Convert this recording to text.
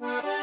Bye.